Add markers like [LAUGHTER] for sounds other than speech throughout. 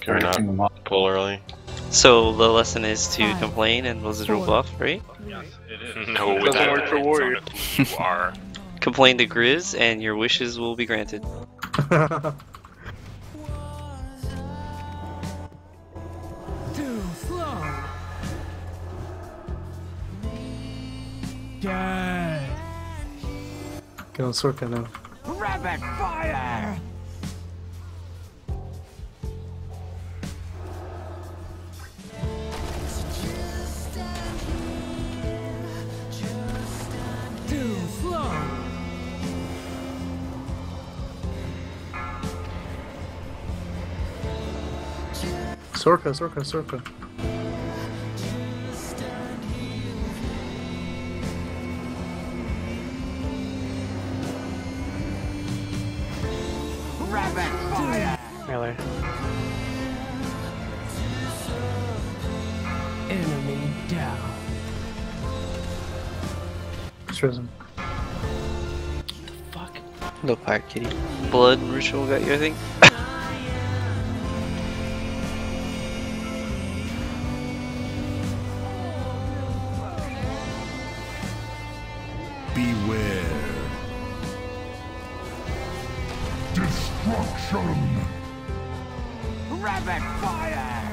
Can we not pull early? So the lesson is to complain and Blizzard will buff, right? Yes, it is. No, It doesn't work for it's Warrior. you are. [LAUGHS] Complain to Grizz and your wishes will be granted. Too slow. Dead. Get on Sorka now. Rapid fire. Sorka, Sorka, Sorka. Fire. Melee. Enemy down. It's risen. Fuck. No pirate kitty. Blood ritual got you, I think. Beware. Destruction. Rapid fire.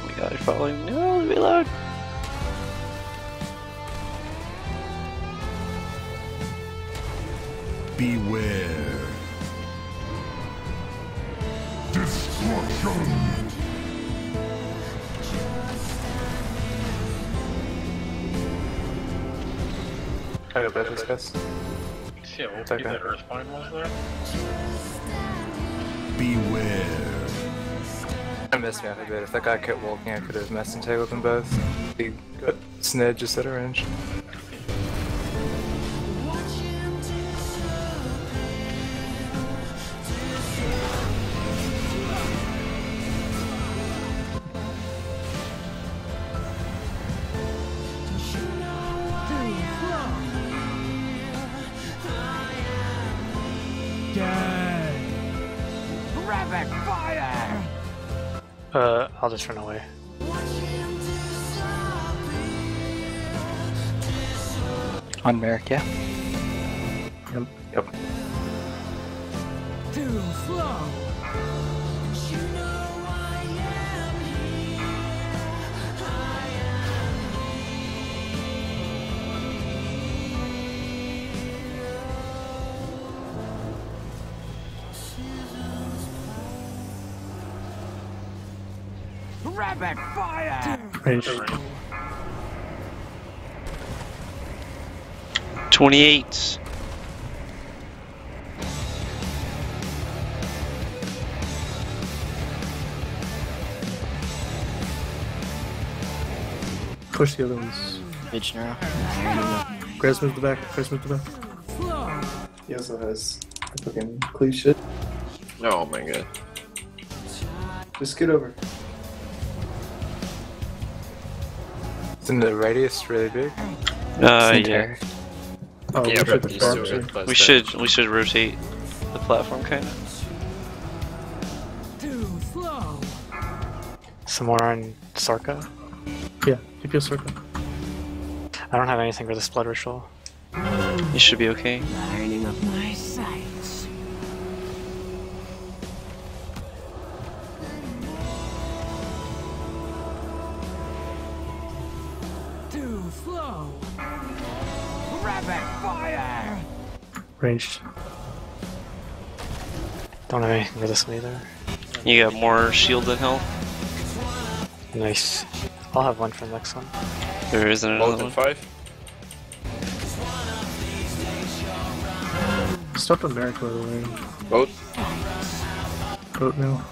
Oh my god, you're following. No, reload. Beware. Destruction. I got better guys. See how OP okay. that Earthbind was there? Beware. I missed me out a bit. If that guy kept walking, I could have messed and tangled them both. He got Sned just at a range. Uh, I'll just run away. On Marak, yeah. Yep. Too slow. Rapid fire. Range. 28. Push the other ones. Mage Neuro. Grass move to the back. Grass move to the back. He also has a fucking cliche. Oh my god. Just get over. Isn't the radius really big? Uh, yeah. Oh, yeah, we but should used farm to too. it. but We should we should rotate the platform kind of. Too slow. Some more on Sorka. Yeah, keep your Sorka. I don't have anything for this blood ritual. You should be okay. Lining up my sights. Slow. Rapid fire. Ranged. Don't have anything for this one either. You got more shield than health. Nice. I'll have one for the next one. There isn't another Both in one. five? Stop on Marak, by the way. Both? Boat now.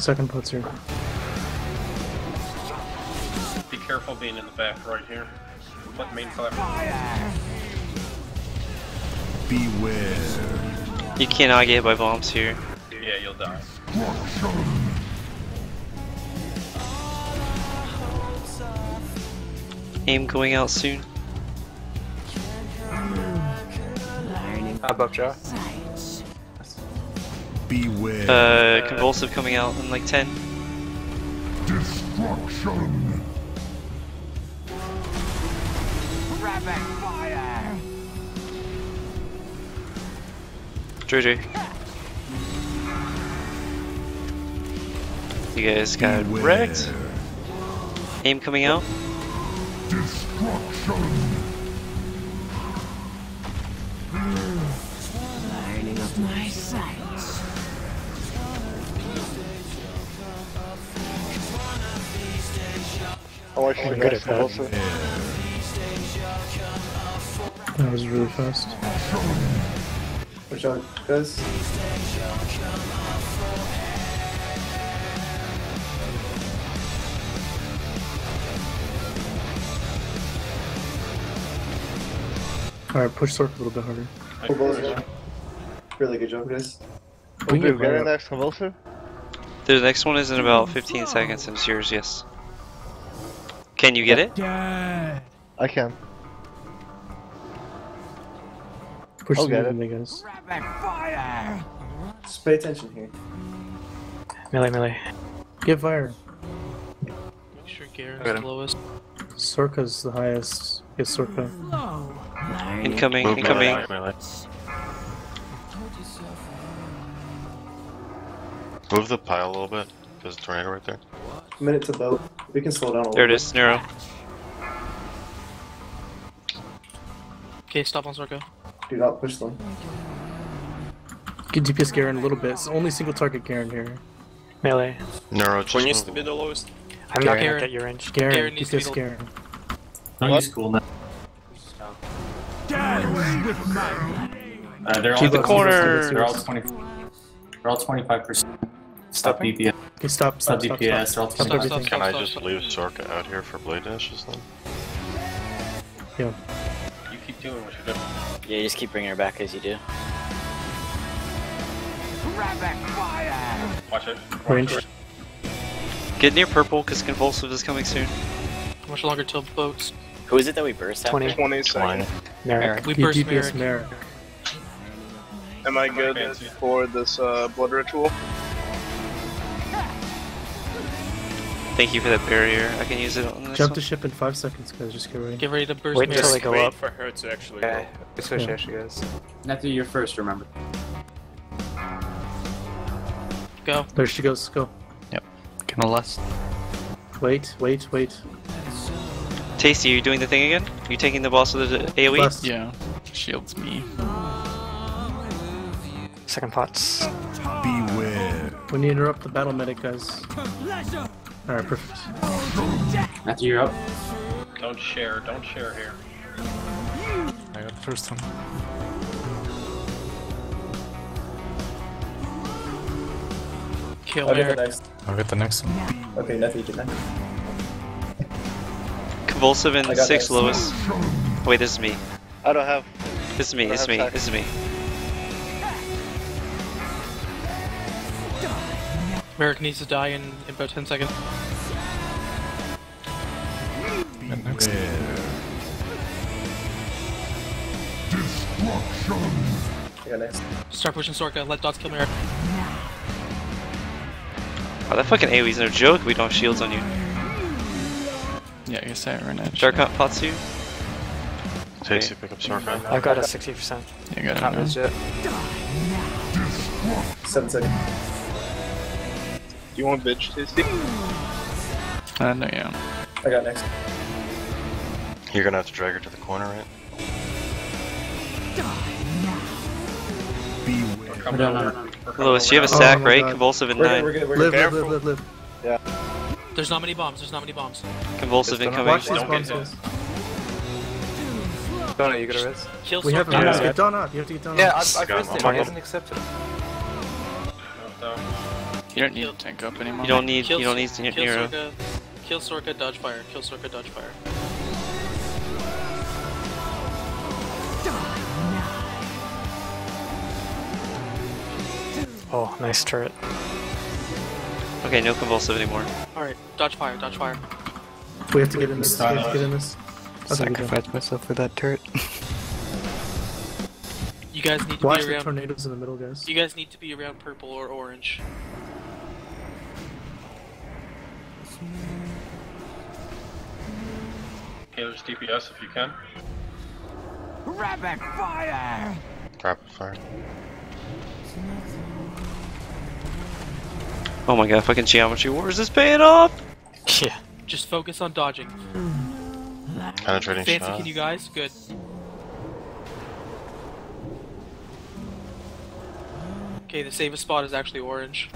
Second boat's here. Be careful being in the back right here. But main clap. Beware. You cannot get hit by bombs here. Yeah, you'll die. Aim going out soon. How about Jaw? Beware. Uh, convulsive coming out in like 10. Destruction. Rapid fire! Drew You guys got Beware. wrecked. Aim coming out. Destruction. Lining up my sights. We're good at that. That was really fast. Watch out, guys. Alright, push Sork a little bit harder. Full. Really good job, guys. We can get Violet. next convulsive? The next one is in about 15 seconds and it's yours, yes. Can you get it? Dead! I can. Push I'll the get it. movement, guys. Rapid fire! Just pay attention here. Melee, melee. Get fire. Make sure Gar'an's Got him. the lowest. Sorka's the highest. Get Sorka. Incoming, Move incoming. melee, melee. Move the pile a little bit. There's a tornado right there. Minute to boat. We can slow down a little There it bit. is, Neuro. Okay, stop on Sorka. Do not push them. Get DPS Gar'an a little bit. It's only single target Gar'an here. Melee. Neuro, just needs move. to be the lowest. I'm not not gonna gonna get get your range. Gar'an, Gar'an needs to be DPS the- Gar'an. Dance with my Uh, they're all Keep the corner. they're all keep twenty. They're all twenty five percent. Stop Stopping? DPS. Okay, stop, Stop stop, stop, DPS. stop. They're all Stop Stop, stop, Can I just leave Sorka out here for blade initials then? Yeah. You keep doing what you're doing. Yeah, you just keep bringing her back as you do. Watch it. Watch Range. Get near purple because convulsive is coming soon. How much longer till boats? Who is it that we burst after? 20. 20 Twenty. Marak. We burst DPS Marak. Marak. Am I good good for this uh, blood ritual? Thank you for that barrier. I can use it on this Jump one. to ship in five seconds, guys. Just get ready. Get ready to burst Wait Marak. until they go Wait up. for her to actually Okay. We switch Yeah. actually, guys. After you're first, remember. Go. There she goes. Go. Yep. Gonna lust. Wait, wait, wait. Tasty, are you doing the thing again? you taking the boss with the AoE? Last. Yeah. Shields me. Second pots. Beware. We need to interrupt the battle medic, guys. Pleasure! Alright, perfect. After you're up. Don't share. Don't share here. I got the first one. Kill I'll get the next. I'll get the next one. Okay, nothing you can Convulsive I and got 6 this. Wait, this is me. I don't have. This is me, I this is me, this is me. Marak needs to die in, in about 10 seconds. Beware. I next. Start pushing Sorka. Let dots kill Marak. Oh, that fucking AoE's no joke. We don't have shields on you. Yeah, I guess I ran out. Dark Hunt Patsu. you, pick up Sorka. I've got a 60%. You got it. Not missed yet. Seven seconds. Do you want bitch tasty? Uh, no, yeah. I got next. You're gonna have to drag her to the corner, right? Beware. Coming over. We're Lewis, you have a over Oh sack, right? God. Convulsive and We're good, 9. we're good, we're Live, good. live, live, live, live. There's not many bombs. There's not many bombs. Convulsive incoming. Watch these Don't bombs, get guys. Donut, you got a res? Kill We have Sorka. to Yeah. get Dawn up. You have to get Dawn Yeah, up. I've, I've risked one. it. He hasn't accepted. Down. You don't need to tank up anymore. You don't need, Kill you don't need to Kill Nero. Sorka. Kill Sorka, dodge fire. Kill Sorka, dodge fire. Oh, nice turret. Okay, no convulsive anymore. Alright, dodge fire, dodge fire. We have to get in this. We have to get in this. Okay, we. Sacrifice myself for that turret. You [LAUGHS] You guys need to Watch be the around. tornadoes in the middle, guys. You guys need to be around purple or orange. Okay, DPS if you can. Rapid fire! Rapid fire. Oh my god, fucking Geometry Wars is paying off! Yeah. Just focus on dodging. Penetrating Fancy, shot. can you guys? Good. Okay, the safest spot is actually orange.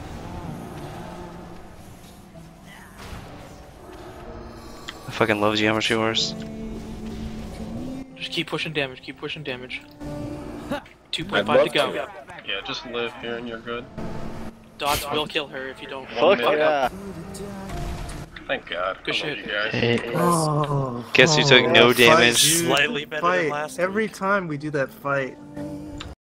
Fucking love Geometry Wars. Just keep pushing damage. Keep pushing damage. 2.5 to go. Yeah, just live here and you're good. Dots will kill her if you don't. Fuck minute. yeah. Thank God. Good I love shit. you guys. Oh, Guess you took oh, no fight, damage? dude. Slightly better than Fight. last Every week. time we do that fight.